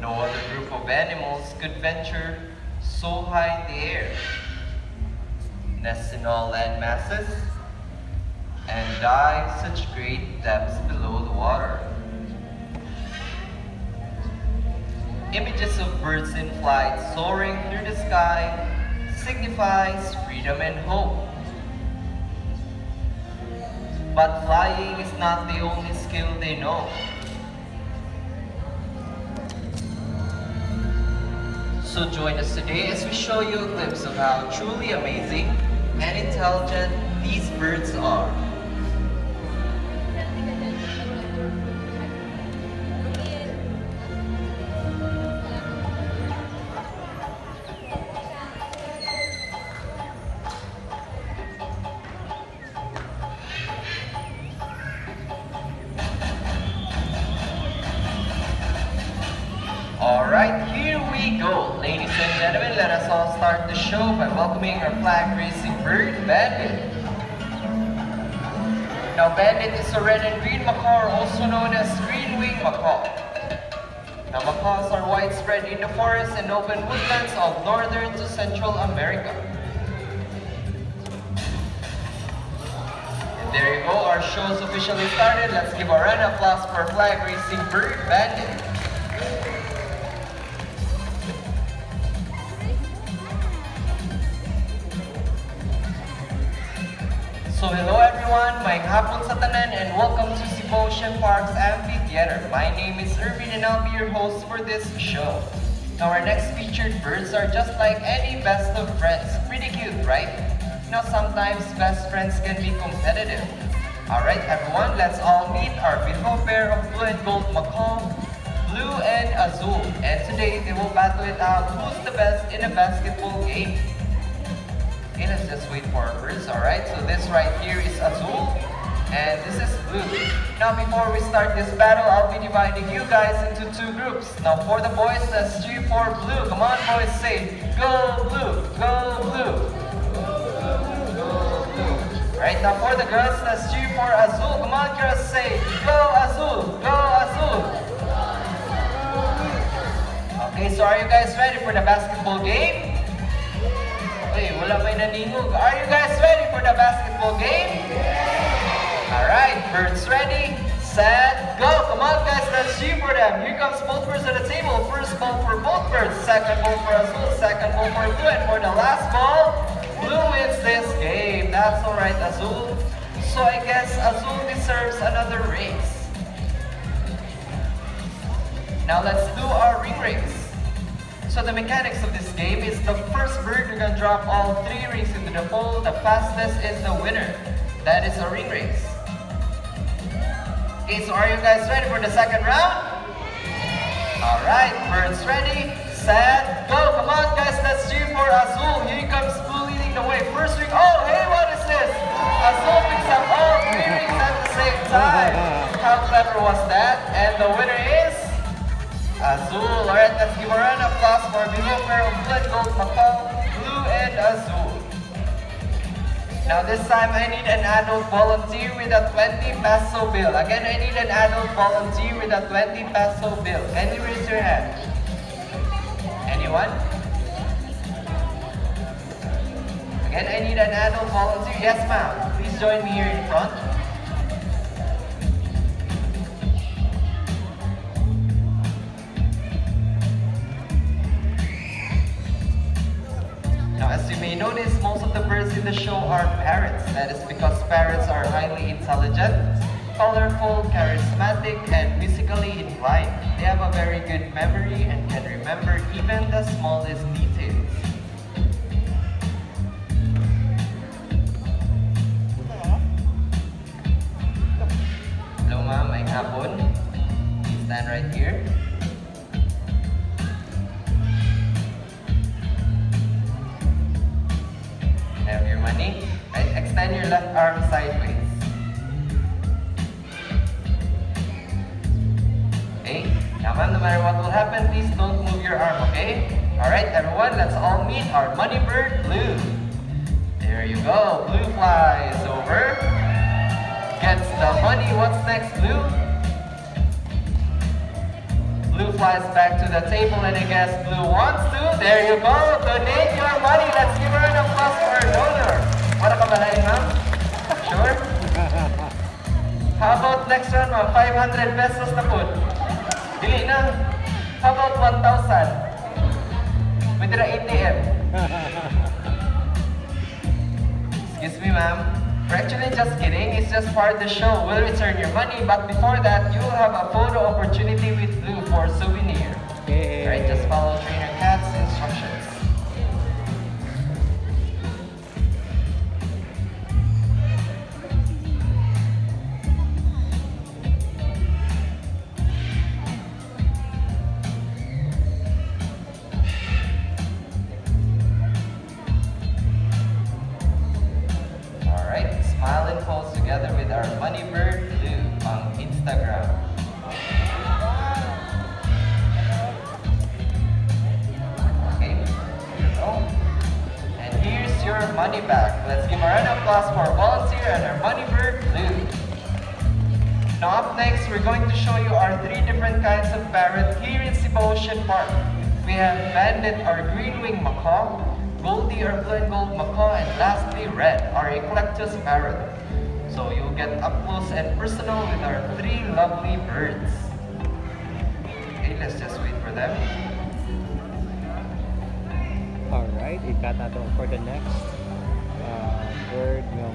No other group of animals could venture so high in the air, nest in all land masses, and dive such great depths below the water. Images of birds in flight soaring through the sky signifies freedom and hope. But flying is not the only skill they know. So join us today as we show you a glimpse of how truly amazing and intelligent these birds are. Go. Ladies and gentlemen, let us all start the show by welcoming our flag racing bird, Bandit. Now, Bandit is a red and green macaw, also known as green wing macaw. Now, macaws are widespread in the forests and open woodlands of northern to Central America. And there you go, our show's officially started. Let's give a round of applause for flag racing bird, Bandit. So hello everyone, may hapon sa tanan and welcome to Ocean Park's Amphitheater. My name is Irvin and I'll be your host for this show. Now our next featured birds are just like any best of friends. Pretty cute, right? Now sometimes best friends can be competitive. Alright everyone, let's all meet our beautiful pair of blue and gold macaw, Blue and Azul. And today they will battle it out who's the best in a basketball game. Alright? So this right here is Azul, and this is Blue. Now before we start this battle, I'll be dividing you guys into two groups. Now for the boys, let's cheer for Blue. Come on boys, say, Go Blue, Go Blue. Right, now for the girls, let's cheer for Azul. Come on girls, say, Go Azul, Go Azul. Okay, so are you guys ready for the basketball game? Wala naningog. Are you guys ready for the basketball game? Alright, birds ready, set, go. Come on guys, let's cheer for them. Here comes both birds on the table. First ball for both birds, second ball for Azul, second ball for Blue, and for the last ball, Blue wins this game. That's alright, Azul. So I guess Azul deserves another race. Now let's do our ring race. So the mechanics of this game is the first bird you're gonna drop all three rings into the hole. The fastest is the winner. That is a ring race. Okay, so are you guys ready for the second round? Alright, birds ready, set, go. Come on guys, let's cheer for Azul. Here comes Blue leading the way. First ring, oh hey, what is this? Azul picks up all three rings at the same time. How clever was that? And the winner is Azul. Alright, let's give a round of applause for a beautiful pair of blood gold macaw, Blue and Azul. Now this time I need an adult volunteer with a 20 peso bill. Again, I need an adult volunteer with a 20 peso bill. Can you raise your hand? Anyone? Again, I need an adult volunteer. Yes, ma'am. Please join me here in front. May notice, most of the birds in the show are parrots. That is because parrots are highly intelligent, colorful, charismatic, and musically inclined. They have a very good memory and can remember even the smallest details. Hello ma'am, may hapon. Stand right here. Extend your left arm sideways. Okay? Ma'am, no matter what will happen, please don't move your arm, okay? Alright, everyone, let's all meet our money bird, Blue. There you go. Blue flies over. Gets the money. What's next, Blue? Blue flies back to the table and I guess Blue wants to. There you go. Donate your money. Let's give her an applause for her donor. Ka balahin, ma'am? Sure? How about next round, ma'am? 500 pesos na po. Dili na. How about 1,000? With na ATM. Excuse me, ma'am. We're actually just kidding. It's just part of the show. We'll return your money, but before that, you will have a photo opportunity with Blue for souvenir. Okay. Alright, just follow Trainer Cat's instructions. Together with our Money Bird Blue on Instagram. Okay. And here's your money back. Let's give a round of applause for our volunteer and our Money Bird Blue. Now up next, we're going to show you our three different kinds of parrot here in Cebu Ocean Park. We have Bandit our green wing macaw, Goldie or blue and gold macaw, and lastly red, our eclectus parrot. So you'll get up close and personal with our three lovely birds. Okay, let's just wait for them. Alright, ikat natin for the next uh, bird nga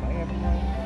bye everyone.